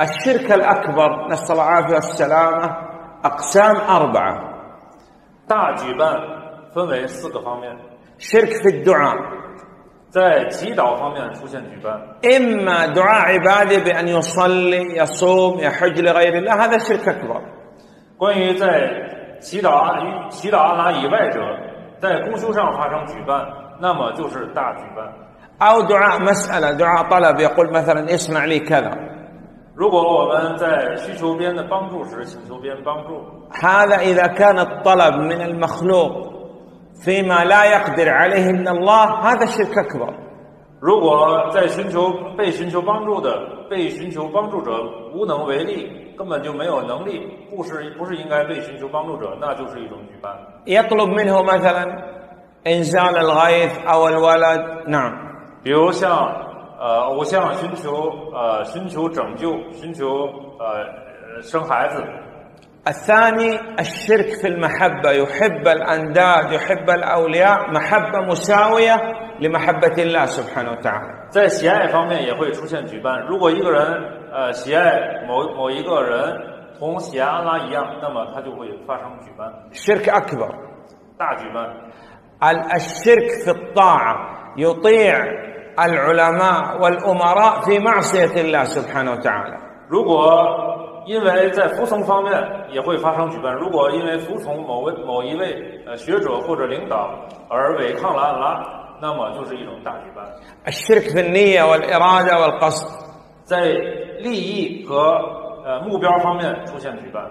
الشرك الأكبر نسأل الله العافية والسلامة أقسام أربعة 大举办分为四个方面， شرك في الدعاء 在祈祷方面出现举办， إما دعاء عبادي بأن يصلي يصوم يحج لغير الله هذا شرك أكبر 关于在祈祷安与祈祷安拉以外者，在公修上发生举办，那么就是大举办。 أو دعاء مسألة دعاء طلب يقول مثلا اصنع لي كذا 如果我们在需求边的帮助时，请求别人帮助， هذا إذا كان الطلب من المخلوق فيما لا يقدر عليه من الله هذا شرك أكبر 如果在寻求被寻求帮助的被寻求帮助者无能为力，根本就没有能力，不是不是应该被寻求帮助者，那就是一种举办。 يطلب منه مثلا إنزال الغيث أو الولد نعم 比如像 呃偶像寻求呃寻求拯救，寻求呃呃生孩子。 الثاني الشرك في المحبة يحب الأنداد يحب الأولياء محبة مساوية لمحبة الله سبحانه وتعالى 在喜爱方面也会出现举办。如果一个人呃喜爱某某一个人同喜爱安拉一样，那么他就会发生举办 شرك أكبر 大举办。 ال- الشرك في الطاعة يطيع العلماء والأمراء في معصية الله سبحانه وتعالى 如果因为在服从方面也会发生举办，如果因为服从某位某一位呃学者或者领导而违抗了安拉，那么就是一种大举办。 الشرك في النية والإرادة والقصد 在利益和呃目标方面出现举办。